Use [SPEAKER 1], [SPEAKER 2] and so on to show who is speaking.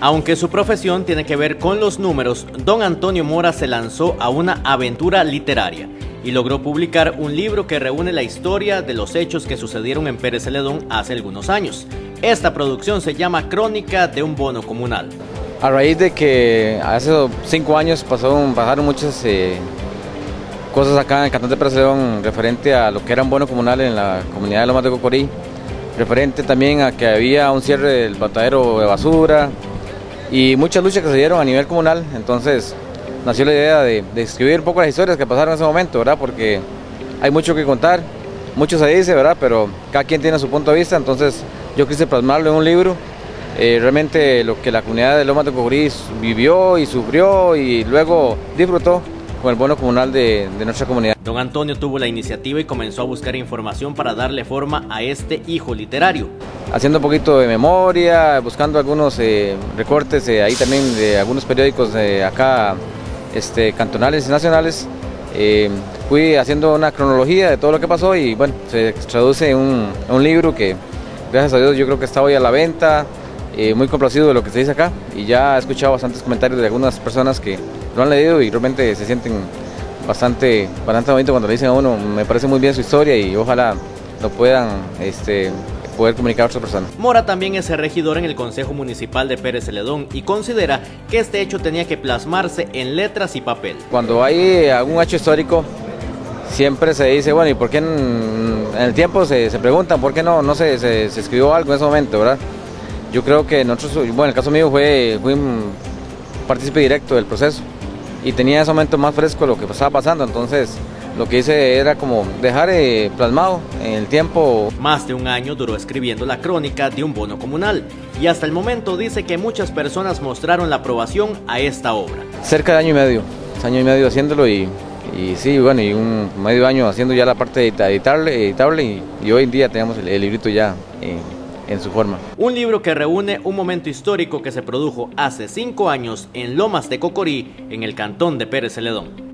[SPEAKER 1] Aunque su profesión tiene que ver con los números, don Antonio Mora se lanzó a una aventura literaria y logró publicar un libro que reúne la historia de los hechos que sucedieron en Pérez Celedón hace algunos años. Esta producción se llama Crónica de un bono comunal.
[SPEAKER 2] A raíz de que hace cinco años pasaron, pasaron muchas eh, cosas acá en el Cantón de Pérez Celedón referente a lo que era un bono comunal en la comunidad de Lomas de Cocorí, referente también a que había un cierre del batadero de basura y muchas luchas que se dieron a nivel comunal, entonces nació la idea de, escribir un poco las historias que pasaron en ese momento, ¿verdad? Porque hay mucho que contar, mucho se dice, ¿verdad? Pero cada quien tiene su punto de vista, entonces yo quise plasmarlo en un libro. Eh, realmente lo que la comunidad de Lomas de Cocurí vivió y sufrió y luego disfrutó con el bono comunal de, nuestra comunidad.
[SPEAKER 1] Don Antonio tuvo la iniciativa y comenzó a buscar información para darle forma a este hijo literario.
[SPEAKER 2] Haciendo un poquito de memoria, buscando algunos eh, recortes eh, ahí también de algunos periódicos de acá este, cantonales y nacionales. Eh, fui haciendo una cronología de todo lo que pasó y bueno, se traduce en un, libro que gracias a Dios yo creo que está hoy a la venta, eh, muy complacido de lo que se dice acá y ya he escuchado bastantes comentarios de algunas personas que lo han leído y realmente se sienten bastante, bastante bonito cuando le dicen a uno, me parece muy bien su historia y ojalá lo puedan este, poder comunicar a otras personas.
[SPEAKER 1] Mora también es regidor en el Consejo Municipal de Pérez Celedón y considera que este hecho tenía que plasmarse en letras y papel.
[SPEAKER 2] Cuando hay algún hecho histórico, siempre se dice, bueno, ¿y por qué en, el tiempo se, se, preguntan por qué no, no se, se, escribió algo en ese momento, verdad? Yo creo que nosotros, bueno, el caso mío fue, fui un partícipe directo del proceso y tenía ese momento más fresco lo que estaba pasando, entonces lo que hice era como dejar eh, plasmado en el tiempo.
[SPEAKER 1] Más de un año duró escribiendo la crónica de un bono comunal y hasta el momento dice que muchas personas mostraron la aprobación a esta obra.
[SPEAKER 2] Cerca de año y medio, año y medio haciéndolo y, y sí, bueno, y un medio año haciendo ya la parte editable, editable y, y hoy en día tenemos el, librito ya en su forma.
[SPEAKER 1] Un libro que reúne un momento histórico que se produjo hace cinco años en Lomas de Cocorí, en el cantón de Pérez Celedón.